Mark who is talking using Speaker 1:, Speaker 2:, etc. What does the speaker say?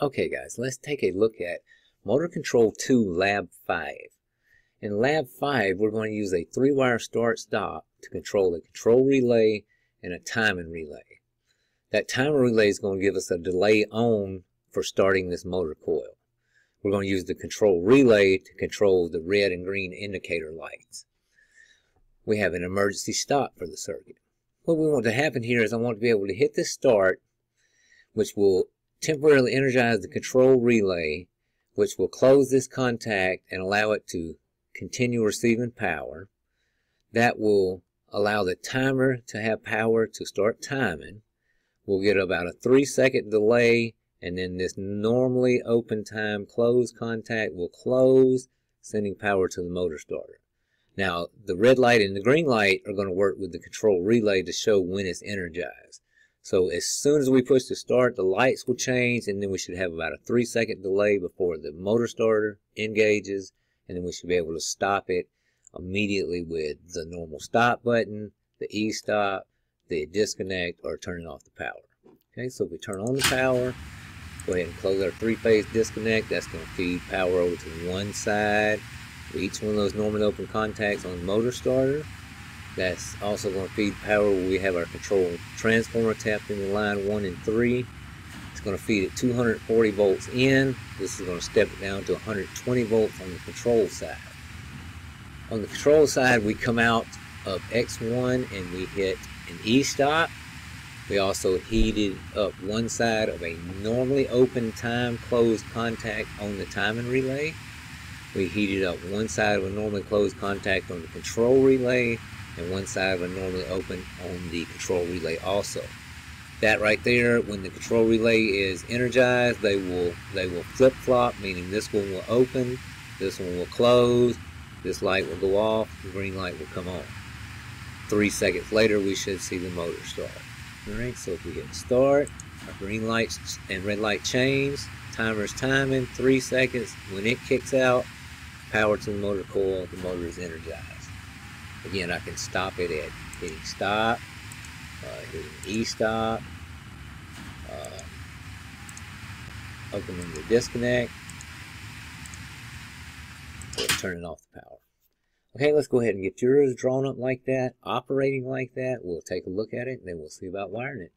Speaker 1: Okay guys, let's take a look at Motor Control 2 Lab 5. In Lab 5, we're going to use a three-wire start-stop to control a control relay and a timing relay. That timer relay is going to give us a delay on for starting this motor coil. We're going to use the control relay to control the red and green indicator lights. We have an emergency stop for the circuit. What we want to happen here is I want to be able to hit this start, which will temporarily energize the control relay, which will close this contact and allow it to continue receiving power. That will allow the timer to have power to start timing. We'll get about a three second delay and then this normally open time close contact will close, sending power to the motor starter. Now, the red light and the green light are going to work with the control relay to show when it's energized. So as soon as we push the start, the lights will change, and then we should have about a three second delay before the motor starter engages, and then we should be able to stop it immediately with the normal stop button, the e-stop, the disconnect, or turning off the power. Okay, so we turn on the power, go ahead and close our three-phase disconnect. That's going to feed power over to one side. Each one of those normally open contacts on the motor starter. That's also going to feed power we have our control transformer tapped into line 1 and 3. It's going to feed it 240 volts in. This is going to step it down to 120 volts on the control side. On the control side, we come out of X1 and we hit an E-stop. We also heated up one side of a normally open time closed contact on the timing relay. We heated up one side of a normally closed contact on the control relay and one side a normally open on the control relay also. That right there, when the control relay is energized, they will they will flip-flop, meaning this one will open, this one will close, this light will go off, the green light will come on. Three seconds later, we should see the motor start. Alright, so if we hit start, our green light and red light change, timer's timing, three seconds. When it kicks out, power to the motor coil, the motor is energized. Again, I can stop it at hitting stop, uh, hitting E-stop, uh, opening the disconnect, or turning off the power. Okay, let's go ahead and get yours drawn up like that, operating like that. We'll take a look at it, and then we'll see about wiring it.